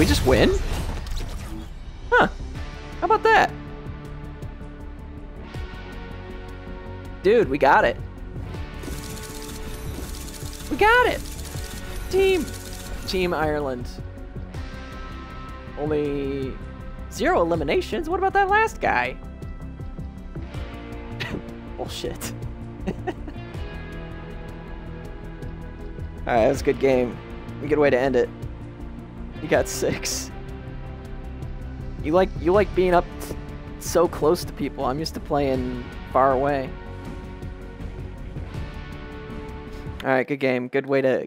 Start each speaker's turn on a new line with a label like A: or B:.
A: we just win? Huh. How about that? Dude, we got it. We got it! Team! Team Ireland. Only zero eliminations? What about that last guy? Bullshit. Alright, that was a good game. A good way to end it. You got six. You like you like being up so close to people. I'm used to playing far away. Alright, good game. Good way to